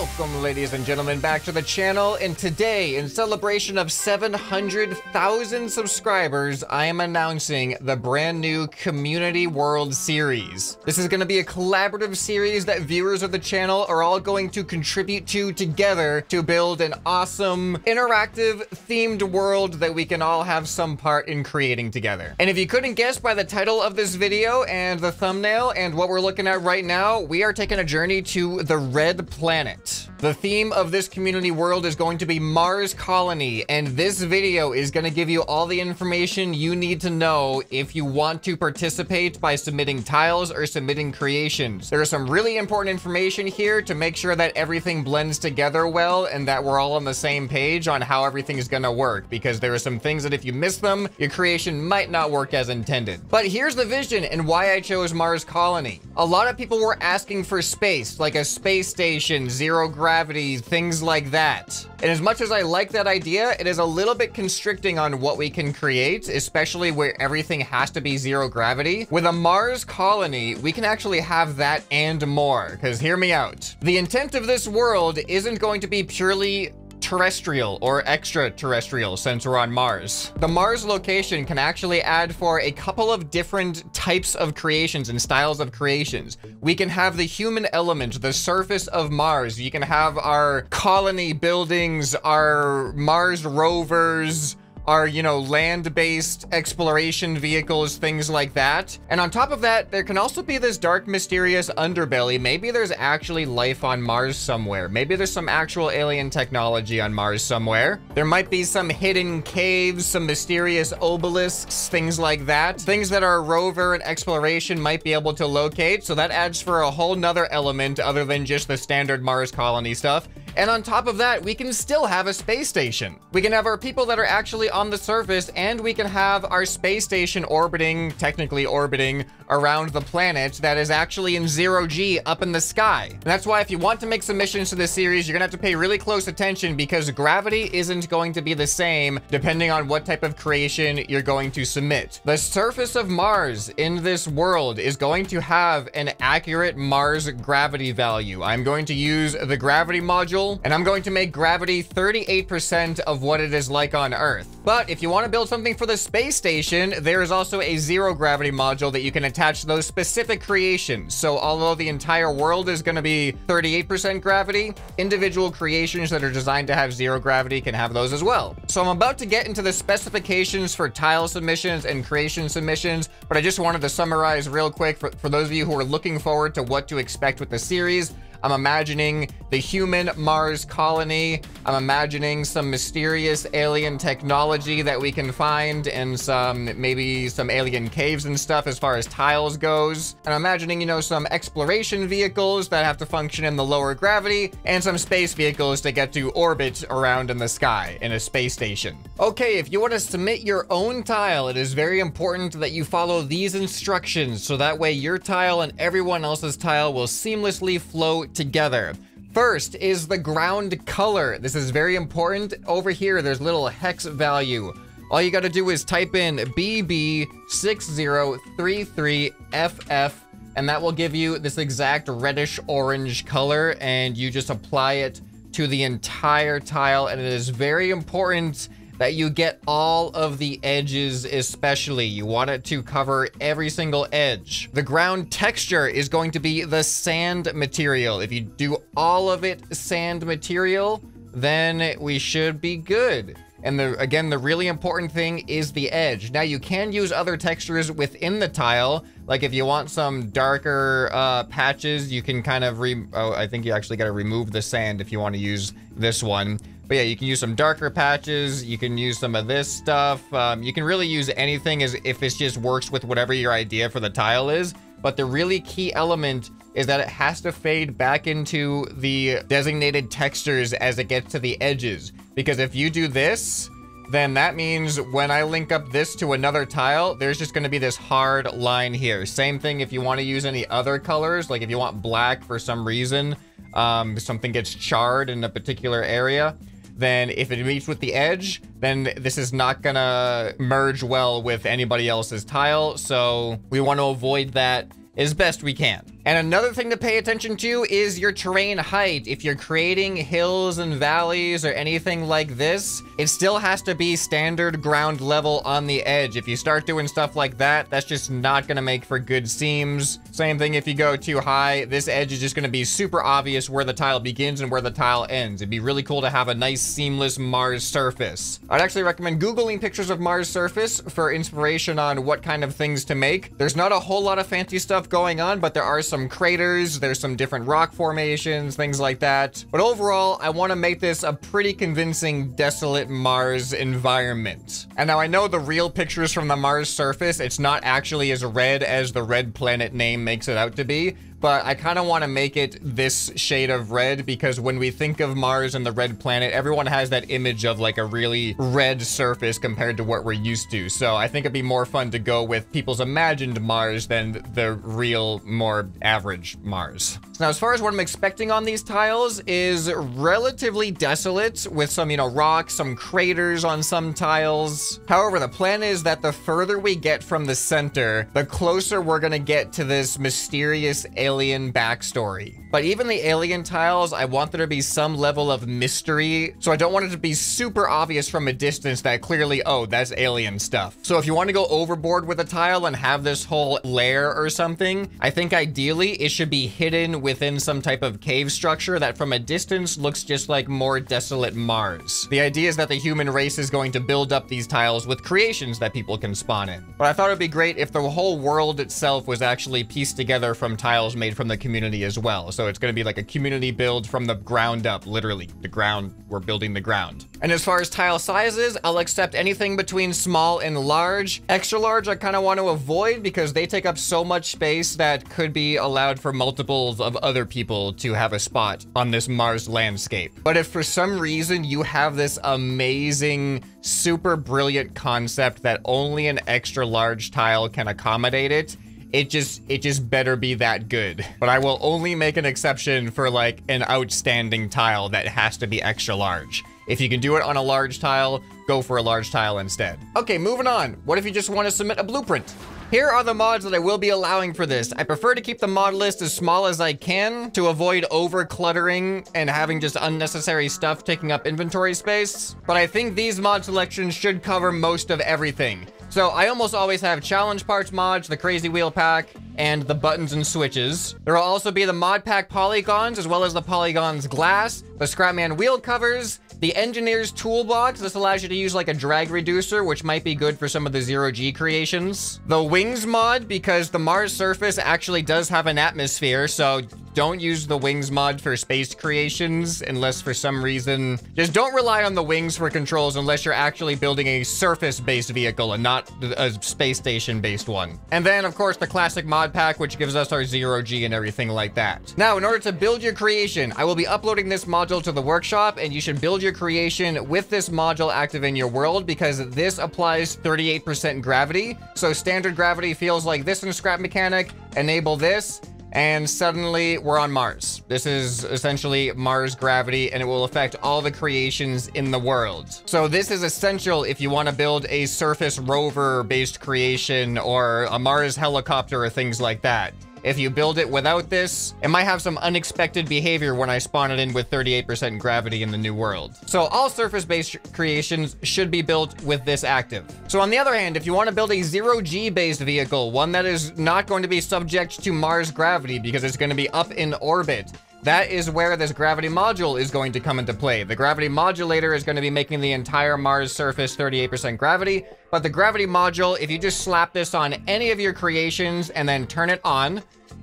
Welcome, ladies and gentlemen, back to the channel. And today, in celebration of 700,000 subscribers, I am announcing the brand new Community World Series. This is going to be a collaborative series that viewers of the channel are all going to contribute to together to build an awesome, interactive, themed world that we can all have some part in creating together. And if you couldn't guess by the title of this video and the thumbnail and what we're looking at right now, we are taking a journey to the Red Planet out. The theme of this community world is going to be Mars Colony, and this video is going to give you all the information you need to know if you want to participate by submitting tiles or submitting creations. There is some really important information here to make sure that everything blends together well and that we're all on the same page on how everything is going to work, because there are some things that if you miss them, your creation might not work as intended. But here's the vision and why I chose Mars Colony. A lot of people were asking for space, like a space station, zero gravity, things like that. And as much as I like that idea, it is a little bit constricting on what we can create, especially where everything has to be zero gravity. With a Mars colony, we can actually have that and more, because hear me out. The intent of this world isn't going to be purely terrestrial or extraterrestrial since we're on Mars. The Mars location can actually add for a couple of different types of creations and styles of creations. We can have the human element, the surface of Mars. You can have our colony buildings, our Mars rovers, are, you know, land-based exploration vehicles, things like that. And on top of that, there can also be this dark, mysterious underbelly. Maybe there's actually life on Mars somewhere. Maybe there's some actual alien technology on Mars somewhere. There might be some hidden caves, some mysterious obelisks, things like that. Things that our rover and exploration might be able to locate. So that adds for a whole nother element other than just the standard Mars colony stuff. And on top of that, we can still have a space station. We can have our people that are actually on the surface, and we can have our space station orbiting, technically orbiting, around the planet that is actually in zero G up in the sky. And that's why if you want to make submissions to this series, you're gonna have to pay really close attention because gravity isn't going to be the same depending on what type of creation you're going to submit. The surface of Mars in this world is going to have an accurate Mars gravity value. I'm going to use the gravity module and I'm going to make gravity 38% of what it is like on Earth. But if you want to build something for the space station, there is also a zero gravity module that you can attach to those specific creations. So although the entire world is going to be 38% gravity, individual creations that are designed to have zero gravity can have those as well. So I'm about to get into the specifications for tile submissions and creation submissions, but I just wanted to summarize real quick for, for those of you who are looking forward to what to expect with the series. I'm imagining the human Mars colony. I'm imagining some mysterious alien technology that we can find and some maybe some alien caves and stuff as far as tiles goes. And I'm imagining, you know, some exploration vehicles that have to function in the lower gravity and some space vehicles to get to orbit around in the sky in a space station. Okay, if you want to submit your own tile, it is very important that you follow these instructions so that way your tile and everyone else's tile will seamlessly flow together. First is the ground color. This is very important. Over here, there's little hex value. All you got to do is type in BB6033FF, and that will give you this exact reddish orange color, and you just apply it to the entire tile, and it is very important that you get all of the edges especially. You want it to cover every single edge. The ground texture is going to be the sand material. If you do all of it sand material, then we should be good. And the, again, the really important thing is the edge. Now you can use other textures within the tile. Like if you want some darker uh, patches, you can kind of re, oh, I think you actually got to remove the sand if you want to use this one. But yeah, you can use some darker patches. You can use some of this stuff. Um, you can really use anything as if it just works with whatever your idea for the tile is. But the really key element is that it has to fade back into the designated textures as it gets to the edges. Because if you do this, then that means when I link up this to another tile, there's just going to be this hard line here. Same thing if you want to use any other colors, like if you want black for some reason, um, something gets charred in a particular area, then if it meets with the edge, then this is not gonna merge well with anybody else's tile. So we want to avoid that. As best we can. And another thing to pay attention to is your terrain height. If you're creating hills and valleys or anything like this, it still has to be standard ground level on the edge. If you start doing stuff like that, that's just not gonna make for good seams. Same thing if you go too high, this edge is just gonna be super obvious where the tile begins and where the tile ends. It'd be really cool to have a nice seamless Mars surface. I'd actually recommend Googling pictures of Mars surface for inspiration on what kind of things to make. There's not a whole lot of fancy stuff going on, but there are some craters, there's some different rock formations, things like that. But overall, I want to make this a pretty convincing desolate Mars environment. And now I know the real pictures from the Mars surface, it's not actually as red as the red planet name makes it out to be, but I kind of want to make it this shade of red because when we think of Mars and the red planet, everyone has that image of like a really red surface compared to what we're used to. So I think it'd be more fun to go with people's imagined Mars than the real, more average Mars. Now, as far as what I'm expecting on these tiles is relatively desolate with some, you know, rocks, some craters on some tiles. However, the plan is that the further we get from the center, the closer we're going to get to this mysterious alien backstory. But even the alien tiles, I want there to be some level of mystery. So I don't want it to be super obvious from a distance that clearly, oh, that's alien stuff. So if you want to go overboard with a tile and have this whole lair or something, I think ideally it should be hidden within some type of cave structure that from a distance looks just like more desolate Mars. The idea is that the human race is going to build up these tiles with creations that people can spawn in. But I thought it'd be great if the whole world itself was actually pieced together from tiles made from the community as well. So it's going to be like a community build from the ground up, literally. The ground, we're building the ground. And as far as tile sizes, I'll accept anything between small and large. Extra large, I kind of want to avoid because they take up so much space that could be allowed for multiples of other people to have a spot on this Mars landscape. But if for some reason you have this amazing, super brilliant concept that only an extra large tile can accommodate it, it just it just better be that good. But I will only make an exception for like an outstanding tile that has to be extra large. If you can do it on a large tile, go for a large tile instead. Okay, moving on. What if you just want to submit a blueprint? Here are the mods that I will be allowing for this. I prefer to keep the mod list as small as I can to avoid over cluttering and having just unnecessary stuff taking up inventory space. But I think these mod selections should cover most of everything. So I almost always have challenge parts mods, the crazy wheel pack, and the buttons and switches. There will also be the mod pack polygons, as well as the polygons glass, the Scrapman wheel covers, the engineer's toolbox. This allows you to use like a drag reducer, which might be good for some of the zero G creations. The wings mod, because the Mars surface actually does have an atmosphere, so don't use the wings mod for space creations unless for some reason, just don't rely on the wings for controls unless you're actually building a surface-based vehicle and not a space station-based one. And then of course the classic mod pack, which gives us our zero G and everything like that. Now, in order to build your creation, I will be uploading this module to the workshop and you should build your creation with this module active in your world because this applies 38% gravity. So standard gravity feels like this in Scrap Mechanic, enable this, and suddenly we're on Mars. This is essentially Mars gravity and it will affect all the creations in the world. So this is essential if you want to build a surface rover based creation or a Mars helicopter or things like that. If you build it without this, it might have some unexpected behavior when I spawn it in with 38% gravity in the new world. So all surface-based creations should be built with this active. So on the other hand, if you want to build a zero-G based vehicle, one that is not going to be subject to Mars gravity because it's going to be up in orbit, that is where this gravity module is going to come into play. The gravity modulator is going to be making the entire Mars surface 38% gravity, but the gravity module, if you just slap this on any of your creations and then turn it on,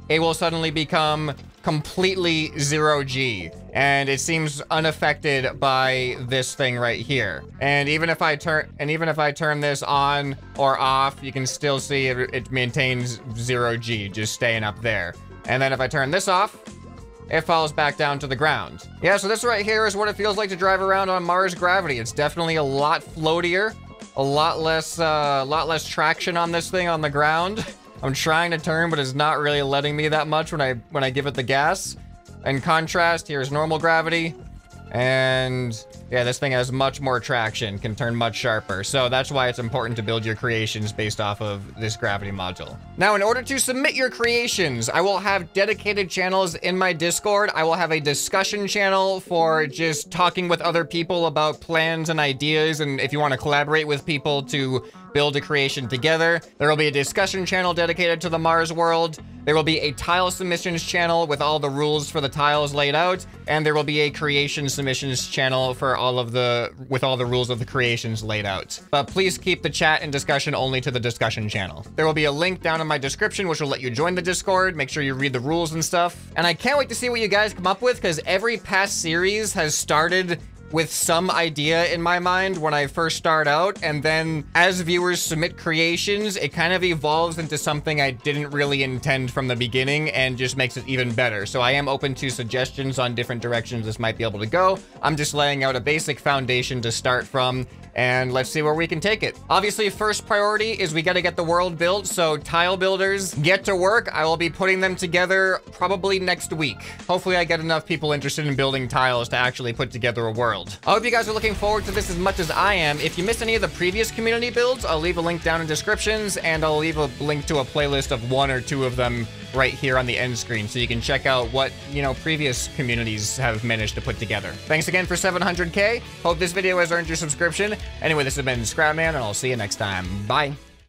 it will suddenly become completely zero G. And it seems unaffected by this thing right here. And even if I turn, and even if I turn this on or off, you can still see it, it maintains zero G, just staying up there. And then if I turn this off, it falls back down to the ground. Yeah, so this right here is what it feels like to drive around on Mars gravity. It's definitely a lot floatier, a lot less, uh, a lot less traction on this thing on the ground. I'm trying to turn, but it's not really letting me that much when I when I give it the gas. In contrast, here's normal gravity. And yeah, this thing has much more traction, can turn much sharper. So that's why it's important to build your creations based off of this gravity module. Now, in order to submit your creations, I will have dedicated channels in my Discord. I will have a discussion channel for just talking with other people about plans and ideas. And if you want to collaborate with people to build a creation together. There will be a discussion channel dedicated to the Mars world. There will be a tile submissions channel with all the rules for the tiles laid out, and there will be a creation submissions channel for all of the with all the rules of the creations laid out. But please keep the chat and discussion only to the discussion channel. There will be a link down in my description which will let you join the Discord. Make sure you read the rules and stuff. And I can't wait to see what you guys come up with because every past series has started with some idea in my mind when I first start out, and then as viewers submit creations, it kind of evolves into something I didn't really intend from the beginning and just makes it even better. So I am open to suggestions on different directions this might be able to go. I'm just laying out a basic foundation to start from, and let's see where we can take it. Obviously, first priority is we gotta get the world built, so tile builders, get to work. I will be putting them together probably next week. Hopefully I get enough people interested in building tiles to actually put together a world. I hope you guys are looking forward to this as much as I am. If you missed any of the previous community builds, I'll leave a link down in descriptions, and I'll leave a link to a playlist of one or two of them right here on the end screen so you can check out what, you know, previous communities have managed to put together. Thanks again for 700k. Hope this video has earned your subscription. Anyway, this has been Scrapman, and I'll see you next time. Bye.